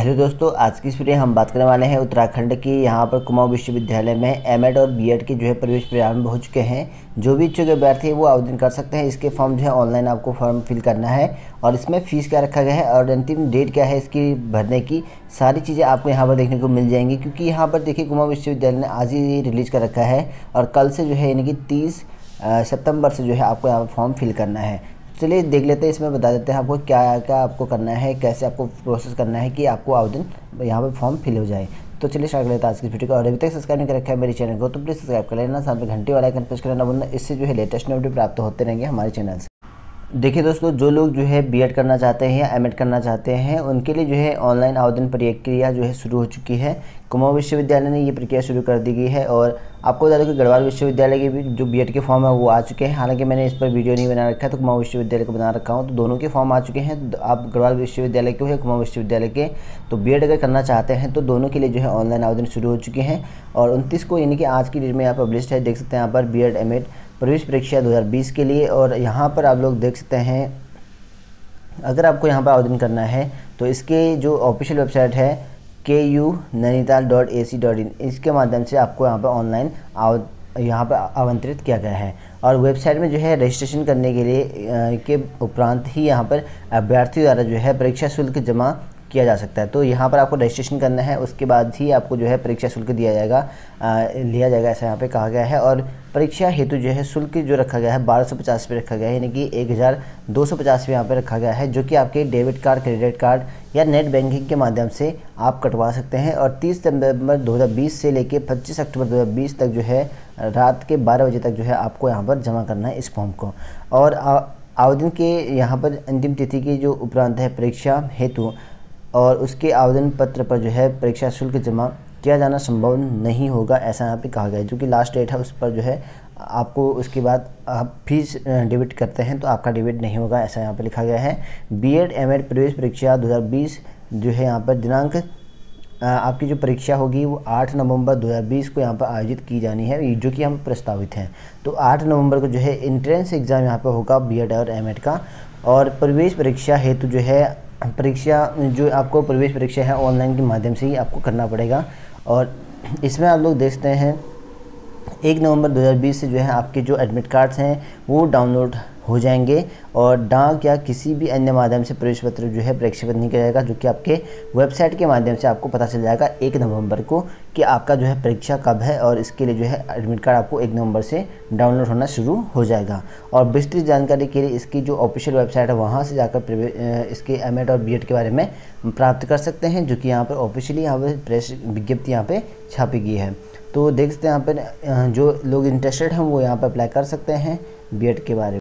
Hello दोस्तों, आज की इस वीडियो हम बात करने वाले हैं उत्तराखंड की। यहाँ पर कुमाऊं विश्वविद्यालय में एमएड और बीएड के जो है प्रवेश प्रारंभ हो चुके हैं। जो भी इच्छुक अभ्यर्थी है, वो आवेदन कर सकते हैं। इसके फॉर्म जो है ऑनलाइन आपको फॉर्म फिल करना है और इसमें फ़ीस क्या रखा गया है और अंतिम डेट क्या है इसकी भरने की, सारी चीज़ें आपको यहाँ पर देखने को मिल जाएँगी। क्योंकि यहाँ पर देखिए, कुमाऊँ विश्वविद्यालय ने आज ही रिलीज़ कर रखा है और कल से जो है यानी कि तीस सितंबर से जो है आपको यहाँ फॉर्म फिल करना है। चलिए देख लेते हैं, इसमें बता देते हैं आपको क्या क्या आपको करना है, कैसे आपको प्रोसेस करना है कि आपको आवेदन यहाँ पर फॉर्म फिल हो जाए। तो चलिए कर लेते हैं आज की वीडियो को। और अभी तक सब्सक्राइब नहीं कर रखा है मेरे चैनल को तो प्लीज़ सब्सक्राइब कर लेना, साथ में घंटे वाला आइकन प्रेस करना बोलना इससे जो है लेटेस्ट वीडियो प्राप्त होते रहेंगे हमारे चैनल से। देखिए दोस्तों, जो लोग जो है बीएड करना चाहते हैं या एमएड करना चाहते हैं, उनके लिए जो है ऑनलाइन आवेदन प्रक्रिया जो है शुरू हो चुकी है। कुमाऊं विश्वविद्यालय ने ये प्रक्रिया शुरू कर दी गई है और आपको बता दें कि गढ़वाल विश्वविद्यालय के भी जो बीएड के फॉर्म है, वो आ चुके हैं। हालाँकि मैंने इस पर वीडियो नहीं बना रखा है तो कुमाऊं विश्वविद्यालय को बना रखा हूँ। तो दोनों के फॉर्म आ चुके हैं आप गढ़वाल विश्वविद्यालय के हो या कुमाऊं विश्वविद्यालय के तो बी अगर करना चाहते हैं तो दोनों के लिए जो है ऑनलाइन आवेदन शुरू हो चुके हैं। और उनतीस को यानी कि आज की डेट में यहाँ पब्लिश है, देख सकते हैं यहाँ पर बी एड प्रवेश परीक्षा 2020 के लिए और यहाँ पर आप लोग देख सकते हैं, अगर आपको यहाँ पर आवेदन करना है तो इसके जो ऑफिशियल वेबसाइट है K U Nainital dot A C dot in इसके माध्यम से आपको यहाँ पर ऑनलाइन यहाँ पर आमंत्रित किया गया है। और वेबसाइट में जो है रजिस्ट्रेशन करने के लिए के उपरांत ही यहाँ पर अभ्यर्थी द्वारा जो है परीक्षा शुल्क जमा किया जा सकता है। तो यहाँ पर आपको रजिस्ट्रेशन करना है उसके बाद ही आपको जो है परीक्षा शुल्क दिया जाएगा आ, लिया जाएगा ऐसा यहाँ पे कहा गया है। और परीक्षा हेतु जो है शुल्क जो रखा गया है बारह सौ पचास पे रखा गया है यानी कि एक हज़ार दो सौ पचास पे यहाँ पर रखा गया है जो कि आपके डेबिट कार्ड क्रेडिट कार्ड या नेट बैंकिंग के माध्यम से आप कटवा सकते हैं। और तीस सितंबर दो हज़ार बीस से लेकर पच्चीस अक्टूबर दो हज़ार बीस तक जो है रात के बारह बजे तक जो है आपको यहाँ पर जमा करना है इस फॉर्म को। और आवेदन के यहाँ पर अंतिम तिथि की जो उपरांत है परीक्षा हेतु और उसके आवेदन पत्र पर जो है परीक्षा शुल्क जमा किया जाना संभव नहीं होगा, ऐसा यहाँ पे कहा गया है। जो कि लास्ट डेट है, उस पर जो है आपको उसके बाद आप फ़ीस डेबिट करते हैं तो आपका डेबिट नहीं होगा, ऐसा यहाँ पर लिखा गया है। बी एड एम एड प्रवेश परीक्षा 2020 जो है यहाँ पर दिनांक आपकी जो परीक्षा होगी वो 8 नवंबर 2020 को यहाँ पर आयोजित की जानी है जो कि हम प्रस्तावित हैं। तो 8 नवंबर को जो है इंट्रेंस एग्ज़ाम यहाँ पर होगा बी एड और एम का और प्रवेश परीक्षा हेतु जो है परीक्षा जो आपको प्रवेश परीक्षा है, ऑनलाइन के माध्यम से ही आपको करना पड़ेगा। और इसमें आप लोग देखते हैं एक नवंबर 2020 से जो है आपके जो एडमिट कार्ड्स हैं, वो डाउनलोड हो जाएँगे और डाक या किसी भी अन्य माध्यम से प्रवेश पत्र जो है प्रेक्षित नहीं किया जाएगा, जो कि आपके वेबसाइट के माध्यम से आपको पता चल जाएगा एक नवंबर को कि आपका जो है परीक्षा कब है और इसके लिए जो है एडमिट कार्ड आपको एक नवंबर से डाउनलोड होना शुरू हो जाएगा। और विस्तृत जानकारी के लिए इसकी जो ऑफिशियल वेबसाइट है, वहाँ से जाकर इसके एम और बी के बारे में प्राप्त कर सकते हैं, जो कि यहाँ पर ऑफिशियली यहाँ पर प्रेस विज्ञप्ति यहाँ पर छापी गई है। तो देख सकते हैं यहाँ पर जो लोग इंटरेस्टेड हैं, वो यहाँ पर अप्लाई कर सकते हैं बी के बारे में।